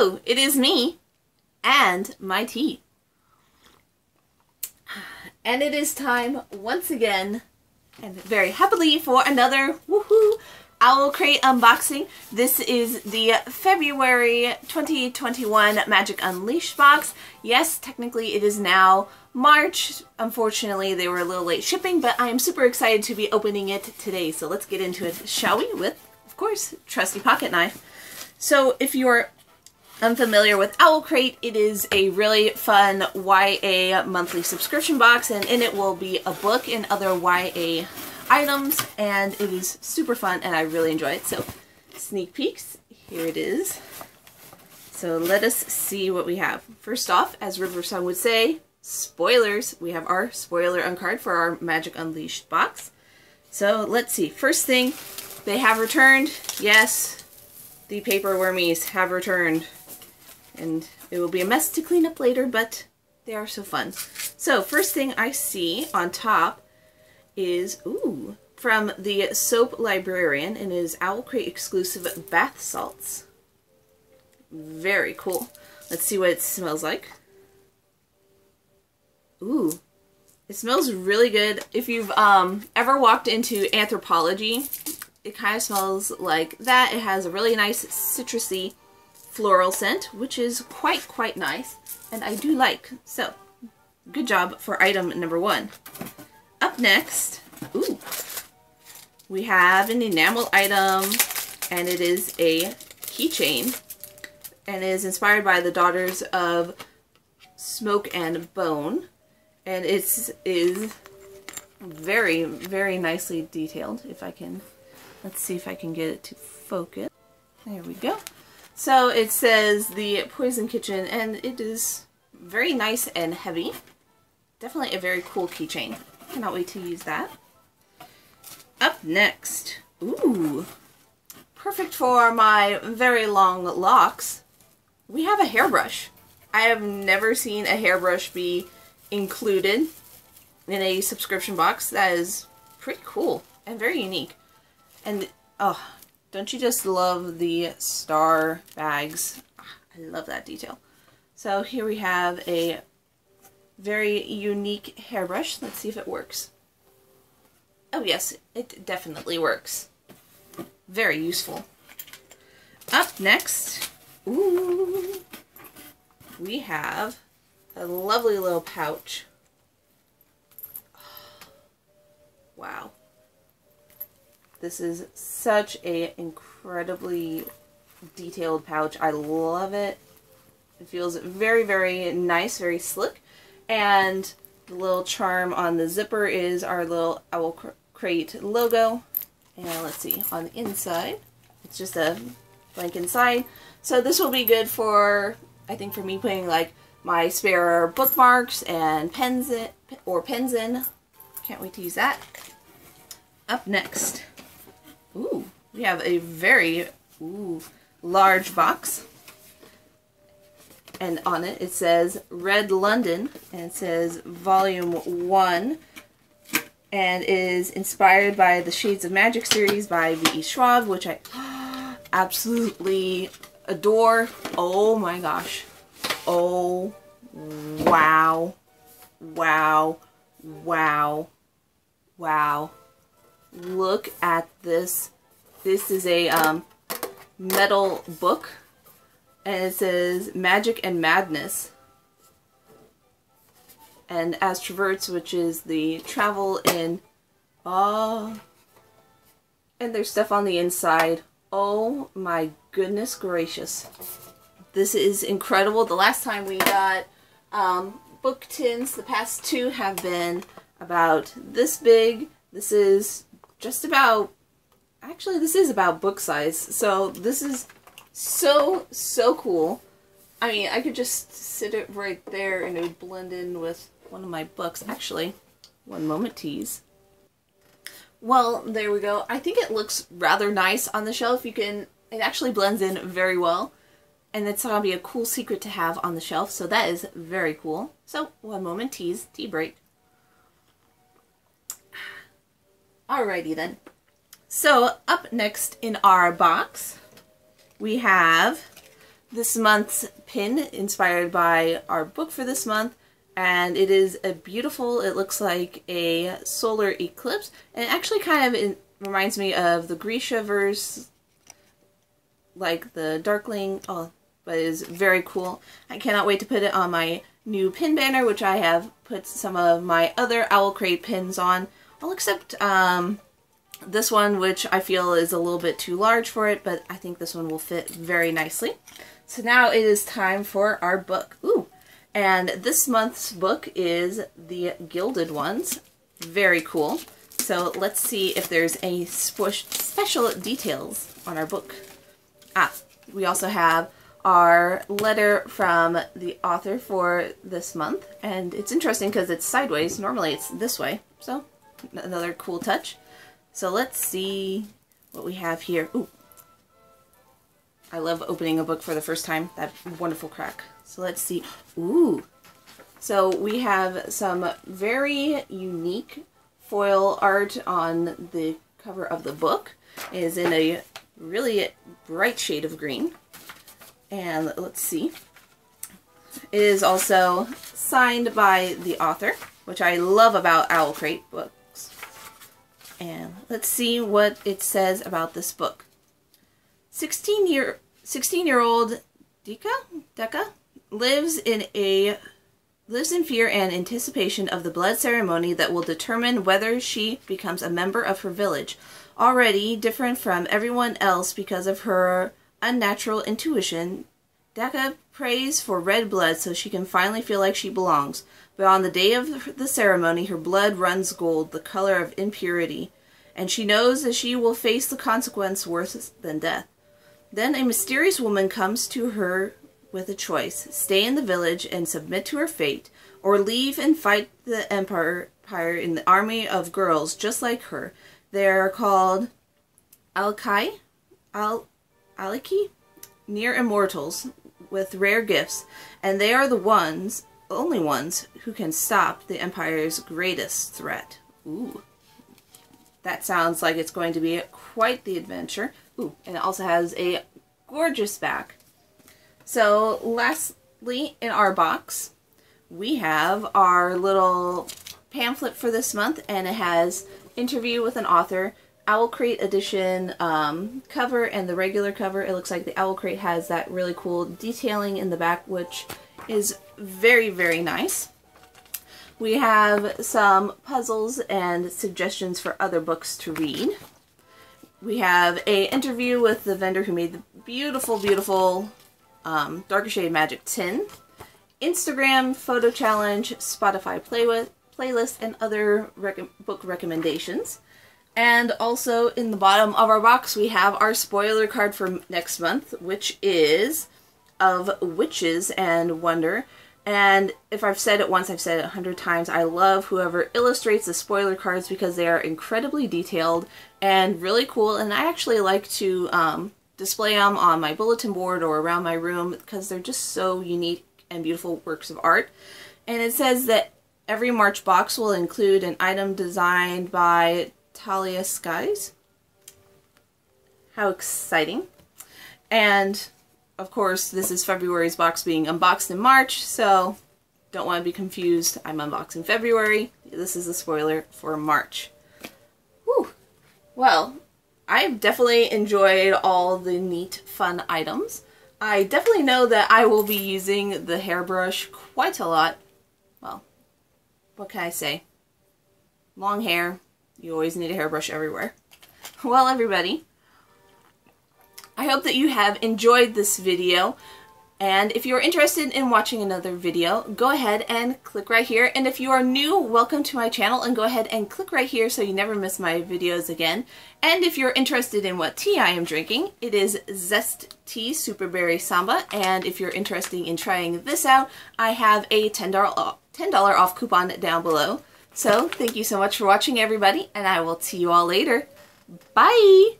It is me and my tea. And it is time once again and very happily for another woohoo Owl Crate unboxing. This is the February 2021 Magic Unleashed box. Yes, technically it is now March. Unfortunately, they were a little late shipping, but I am super excited to be opening it today. So let's get into it, shall we? With, of course, trusty pocket knife. So if you're unfamiliar with Owl Crate, it is a really fun YA monthly subscription box, and in it will be a book and other YA items, and it is super fun, and I really enjoy it. So, sneak peeks, here it is. So let us see what we have. First off, as River Song would say, spoilers. We have our spoiler uncard for our Magic Unleashed box. So let's see. First thing, they have returned. Yes, the paper wormies have returned. And it will be a mess to clean up later, but they are so fun. So first thing I see on top is, ooh, from the Soap Librarian and is Owl Crate exclusive bath salts. Very cool. Let's see what it smells like. Ooh, it smells really good. If you've um, ever walked into Anthropologie, it kind of smells like that. It has a really nice citrusy floral scent, which is quite, quite nice, and I do like. So, good job for item number one. Up next, ooh, we have an enamel item, and it is a keychain, and is inspired by the Daughters of Smoke and Bone, and it is very, very nicely detailed, if I can Let's see if I can get it to focus. There we go. So it says the Poison Kitchen, and it is very nice and heavy. Definitely a very cool keychain. Cannot wait to use that. Up next, ooh, perfect for my very long locks. We have a hairbrush. I have never seen a hairbrush be included in a subscription box. That is pretty cool and very unique. And, oh, don't you just love the star bags? Ah, I love that detail. So here we have a very unique hairbrush. Let's see if it works. Oh yes, it definitely works. Very useful. Up next, ooh, we have a lovely little pouch. Wow. This is such a incredibly detailed pouch. I love it. It feels very, very nice, very slick. And the little charm on the zipper is our little Owl Crate logo. And let's see, on the inside, it's just a blank inside. So this will be good for, I think for me putting like my spare bookmarks and pens in, or pens in. Can't wait to use that. Up next, Ooh, we have a very ooh, large box. And on it, it says Red London, and it says Volume 1, and is inspired by the Shades of Magic series by V.E. Schwab, which I absolutely adore. Oh my gosh. Oh, wow. Wow. Wow. Wow look at this. This is a um, metal book and it says Magic and Madness. And As Travars, which is the travel in oh and there's stuff on the inside. Oh my goodness gracious. This is incredible. The last time we got um, book tins, the past two have been about this big. This is just about, actually this is about book size. So this is so, so cool. I mean, I could just sit it right there and it would blend in with one of my books. Actually, one moment tease. Well, there we go. I think it looks rather nice on the shelf. You can, it actually blends in very well. And it's going to be a cool secret to have on the shelf. So that is very cool. So, one moment tease, tea break. Alrighty then. So up next in our box, we have this month's pin inspired by our book for this month and it is a beautiful, it looks like a solar eclipse and it actually kind of reminds me of the Grisha verse like the Darkling, oh, but it is very cool. I cannot wait to put it on my new pin banner, which I have put some of my other Owl Crate pins on, all except um, this one, which I feel is a little bit too large for it, but I think this one will fit very nicely. So now it is time for our book. Ooh, and this month's book is The Gilded Ones. Very cool. So let's see if there's any special details on our book. Ah, we also have our letter from the author for this month. And it's interesting because it's sideways. Normally it's this way. So another cool touch. So let's see what we have here. Ooh. I love opening a book for the first time. That wonderful crack. So let's see. Ooh. So we have some very unique foil art on the cover of the book. It is in a really bright shade of green. And let's see. It is also signed by the author, which I love about Owl Crate books. And let's see what it says about this book. 16 year 16 year old Dika Deka lives in a lives in fear and anticipation of the blood ceremony that will determine whether she becomes a member of her village. Already different from everyone else because of her unnatural intuition, Deka prays for red blood so she can finally feel like she belongs. But on the day of the ceremony, her blood runs gold, the color of impurity, and she knows that she will face the consequence worse than death. Then a mysterious woman comes to her with a choice stay in the village and submit to her fate, or leave and fight the Empire in the army of girls just like her. They are called Alkai, Al Aliki, near immortals with rare gifts, and they are the ones, only ones, who can stop the Empire's greatest threat. Ooh. That sounds like it's going to be quite the adventure. Ooh, and it also has a gorgeous back. So lastly, in our box, we have our little pamphlet for this month, and it has interview with an author, Owl Crate edition um, cover, and the regular cover. It looks like the Owl Crate has that really cool detailing in the back, which is very, very nice. We have some puzzles and suggestions for other books to read. We have a interview with the vendor who made the beautiful, beautiful um, Darker Shade Magic tin, Instagram photo challenge, Spotify playlist, playlist and other rec book recommendations. And also in the bottom of our box we have our spoiler card for next month, which is of Witches and Wonder. And if I've said it once, I've said it a hundred times. I love whoever illustrates the spoiler cards because they are incredibly detailed and really cool. And I actually like to um, display them on my bulletin board or around my room because they're just so unique and beautiful works of art. And it says that every March box will include an item designed by Talia Skies. How exciting. And of course, this is February's box being unboxed in March, so don't want to be confused. I'm unboxing February. This is a spoiler for March. Whew. Well, I've definitely enjoyed all the neat, fun items. I definitely know that I will be using the hairbrush quite a lot. Well, what can I say? Long hair, you always need a hairbrush everywhere. Well, everybody, I hope that you have enjoyed this video. And if you're interested in watching another video, go ahead and click right here. And if you are new, welcome to my channel and go ahead and click right here so you never miss my videos again. And if you're interested in what tea I am drinking, it is Zest Tea Superberry Samba. And if you're interested in trying this out, I have a $10 off, $10 off coupon down below. So thank you so much for watching everybody and I will see you all later. Bye!